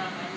not my